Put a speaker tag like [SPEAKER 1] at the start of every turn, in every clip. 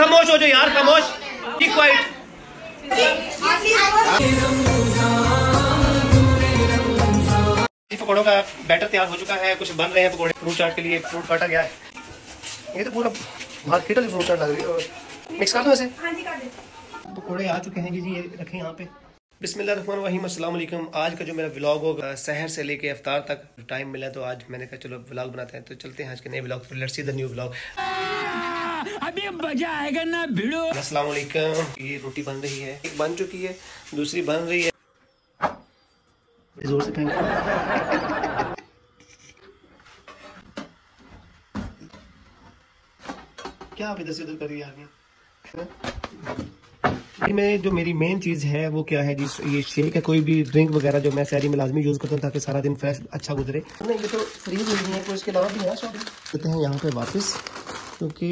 [SPEAKER 1] खामोश हो जाओ यार खामोश। बी क्वाइट पकौड़ों का बैटर तैयार हो चुका है कुछ बन रहे हैं पकौड़े। फ्रूट चाट के लिए फ्रूट काटा गया है। ये तो पूरा मार्केट वाली फ्रूट चाट लग रही है। मिक्स कर दो। ऐसे पकौड़े आ चुके हैं जी जी ये रखें यहाँ पे। अस्सलाम वालेकुम। आज का जो मेरा व्लॉग होगा शहर से लेके अफ्तार तक टाइम मिला तो आज मैंने कहा चलो व्लॉग बनाते हैं। तो चलते हैं आज के नए vlog let's see the new vlog
[SPEAKER 2] अभी मज़ा आएगा ना, भिड़ो।
[SPEAKER 1] वालेकुम ये रोटी बन रही है। एक बन चुकी है, दूसरी बन रही है। ज़ोर से क्या आप इधर से उधर आगे? ये मैं, जो मेरी मेन चीज़ है, वो क्या है जी? ये शेक है, कोई भी ड्रिंक वगैरह जो मैं शहरी में लाजमी यूज़ करता हूँ ताकि सारा दिन फ्रेश अच्छा गुजरे। नहीं, ये तो फ्रीज नहीं है, कोई इसके अलावा भी है लेते हैं यहाँ पे वापस। क्योंकि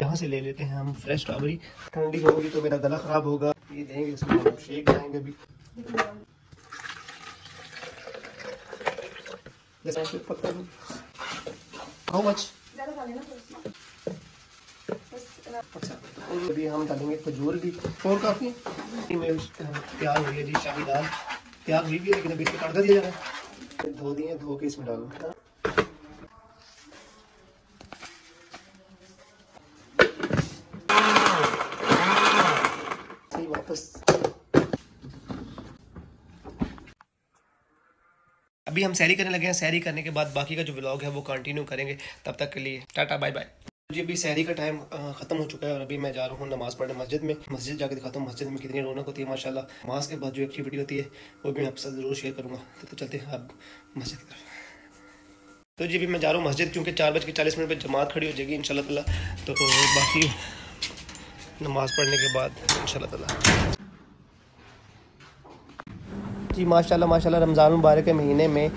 [SPEAKER 1] यहाँ से ले लेते हैं हम फ्रेश स्ट्रॉबेरी ठंडी होगी तो मेरा गला ख़राब होगा। ये देंगे इसमें हम शेक खाएँगे अभी। हाउ मच अच्छा अभी हम डालेंगे खजूर भी। और काफ़ी। तैयार हो गया जी शाही दाल। हुई भी है लेकिन अभी इसमें तड़का दिया जा रहा है। धो दिए धो के इसमें डालो सही वापस अभी हम सैरी करने लगे हैं। सैरी करने के बाद बाकी का जो व्लॉग है वो कंटिन्यू करेंगे। तब तक के लिए टाटा बाय बाय जी अभी सहरी का टाइम ख़त्म हो चुका है और अभी मैं जा रहा हूँ नमाज़ पढ़ने मस्जिद में। मस्जिद जाकर दिखाता हूँ मस्जिद में कितनी रौनक होती है माशाल्लाह। नमाज़ के बाद जो एक्टिविटी होती है वो भी मैं आपके साथ ज़रूर शेयर करूँगा। तो, तो चलते हैं अब मस्जिद की तरफ़। तो जी अभी मैं जा रहा हूँ मस्जिद क्योंकि चार बज के चालीस मिनट पर जमात खड़ी हो जाएगी इन तो बाकी नमाज़ पढ़ने के बाद इन जी, माशाल्लाह माशाल्लाह, रमज़ान मुबारक के महीने में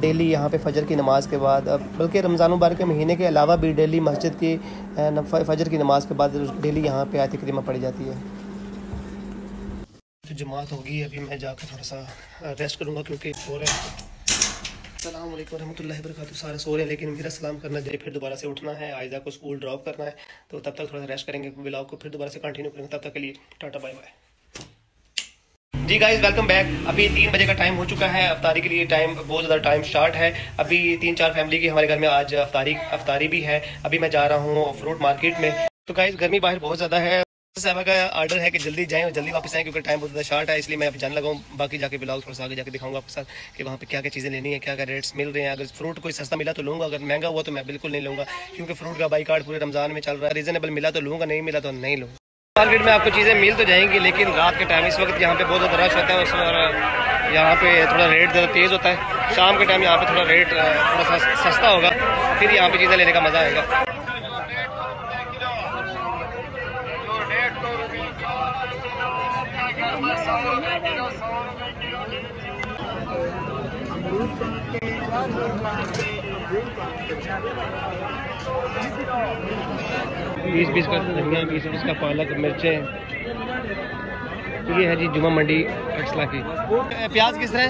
[SPEAKER 1] डेली यहाँ पे फ़जर की नमाज़ के बाद बल्कि रमज़ान मुबारक के महीने के अलावा भी डेली मस्जिद की फ़जर की नमाज़ के बाद डेली यहाँ पे आयत करीमा पढ़ी जाती है। तो जमात होगी, अभी मैं जाकर थोड़ा सा रेस्ट करूँगा क्योंकि सो रहे सलाम रहमतुल्लाहि वरकatuh सारे सो रहे हैं, लेकिन मेरा सलाम करना जाए फिर दोबारा से उठना है। आयजा को स्कूल ड्रॉप करना है तो तब तक थोड़ा सा रेस्ट करेंगे। ब्लॉग को फिर दोबारा से कंटिन्यू करेंगे। तब तक के लिए, टाटा बाय बाय जी गाइज़ वेलकम बैक अभी तीन बजे का टाइम हो चुका है, अफ्तारी के लिए टाइम बहुत ज़्यादा टाइम स्टार्ट है। अभी तीन चार फैमिली की हमारे घर में आज अफ्तारी अफ्तारी भी है। अभी मैं जा रहा हूँ फ्रूट मार्केट में। तो गाइज़ गर्मी बाहर बहुत ज़्यादा है। साहबा का आर्डर है कि जल्दी जाएँ और जल्दी वापस आएँ, क्योंकि टाइम बहुत ज़्यादा शार्ट है, इसलिए मैं अभी जाने लगा हूँ। बाकी जाके ब्लॉग थोड़ा सा आगे जाके दिखाऊँगा आपके साथ कि वहाँ पे क्या क्या चीज़ें लेनी है क्या क्या रेट्स मिल रहे हैं। अगर फ्रूट कोई सस्ता मिला तो लूँगा, अगर महँगा हुआ तो मैं बिल्कुल नहीं लूँगा, क्योंकि फ्रूट का बाई कार्ड पूरे रमज़ान में चल रहा है। रीजनेबल मिला तो लूँगा, नहीं मिला तो नहीं लूँगा। मार्केट में आपको चीज़ें मिल तो जाएँगी, लेकिन रात के टाइम इस वक्त यहाँ पे बहुत ज़्यादा रश होता है उसमें यहाँ पे थोड़ा रेट ज़्यादा तेज़ होता है। शाम के टाइम यहाँ पे थोड़ा रेट थोड़ा सा सस्ता होगा, फिर यहाँ पे चीज़ें लेने का मज़ा आएगा। बीस बीस का धनिया, बीस बीस का पालक, मिर्चें। ये है जी जुमा मंडी एक्सला की। प्याज किस तरह?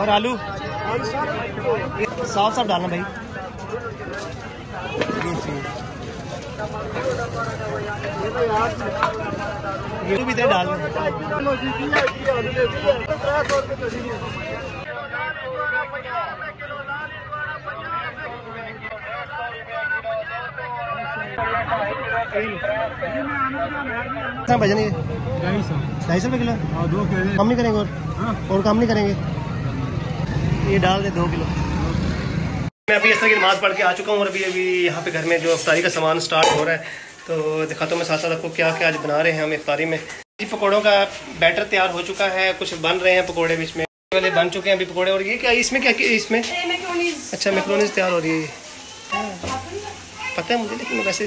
[SPEAKER 1] और आलू? साफ़ साफ़ डालना भाई। ये भी इधर डाल भजन ढाई सौ। रुपये किलो? दो कम नहीं करेंगे और? और कम नहीं करेंगे? ये डाल दे दो किलो। मैं अभी इस तरह की नमाज़ पढ़ के आ चुका हूँ और अभी अभी यहाँ पे घर में जो अफ्तारी का सामान स्टार्ट हो रहा है तो दिखाता हूँ मैं साथ साथ आपको क्या क्या आज बना रहे हैं हम इफ्तारी में। जी पकौड़ों का बैटर तैयार हो चुका है कुछ बन रहे हैं पकौड़े बीच में वाले बन चुके हैं अभी पकौड़े और ये क्या इसमें क्या इसमें? अच्छा मैक्रोनीज तैयार हो रही है। पता है मुझे लेकिन वैसे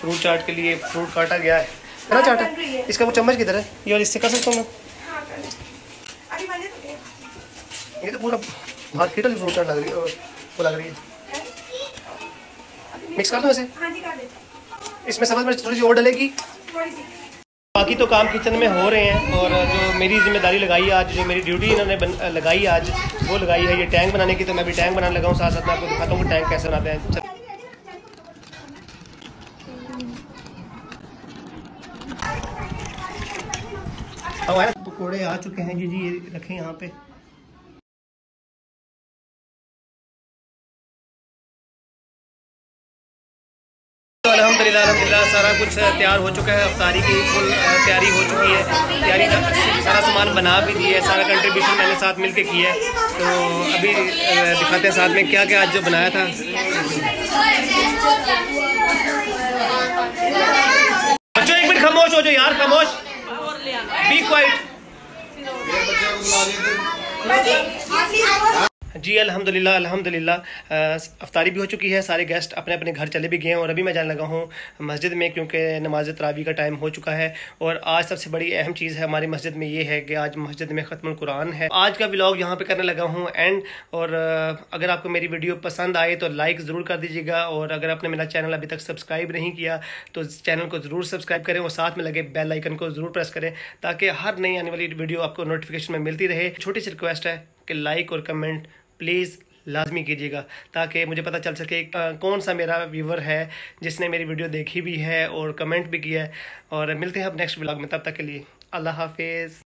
[SPEAKER 1] फ्रूट चाट के लिए फ्रूट काटा गया है। ना चाट? इसका वो चम्मच किधर है? ये और इससे कर सकता हूँ मैं? ये तो पूरा मार्केट वाली फ्रूट चाट लग रही है वो लग रही है। मिक्स कर दो इसे। इसमें समझ में थोड़ी सी और डलेगी। बाकी तो काम किचन में हो रहे हैं और जो मेरी ज़िम्मेदारी लगाई आज जो मेरी ड्यूटी इन्होंने लगाई आज वो लगाई है। ये टैंक बनाने की तो मैं भी टैंक बनाने लगा हूँ साथ साथ मैं आपको दिखाता हूँ टैंक कैसे बनाते हैं। पकौड़े आ चुके हैं, जी जी, ये रखें यहाँ पे। तो सारा कुछ तैयार हो चुका है, अफ्तारी की फुल तैयारी हो चुकी है। तैयारी सारा सामान बना भी दिया है, सारा कंट्रीब्यूशन मैंने साथ मिलके किया है। तो अभी दिखाते हैं साथ में क्या क्या आज जो बनाया था। बच्चों, एक मिनट, खामोश हो जाओ यार, खामोश। बी क्वाइट जी, अल्हम्दुलिल्लाह अल्हम्दुलिल्लाह। अफ्तारी भी हो चुकी है, सारे गेस्ट अपने अपने घर चले भी गए हैं और अभी मैं जाने लगा हूँ मस्जिद में क्योंकि नमाज़ तरावी का टाइम हो चुका है और आज सबसे बड़ी अहम चीज़ है हमारी मस्जिद में ये है कि आज मस्जिद में ख़त्म कुरान है। आज का व्लॉग यहाँ पर करने लगा हूँ एंड और अगर आपको मेरी वीडियो पसंद आए तो लाइक ज़रूर कर दीजिएगा और अगर आपने मेरा चैनल अभी तक सब्सक्राइब नहीं किया तो चैनल को ज़रूर सब्सक्राइब करें और साथ में लगे बेल आइकन को ज़रूर प्रेस करें ताकि हर नई आने वाली वीडियो आपको नोटिफिकेशन में मिलती रहे। छोटी सी रिक्वेस्ट है कि लाइक और कमेंट प्लीज़ लाजमी कीजिएगा, ताकि मुझे पता चल सके कौन सा मेरा व्यूवर है, जिसने मेरी वीडियो देखी भी है और कमेंट भी किया है। और मिलते हैं अब नेक्स्ट ब्लॉग में, तब तक के लिए अल्लाह हाफिज़।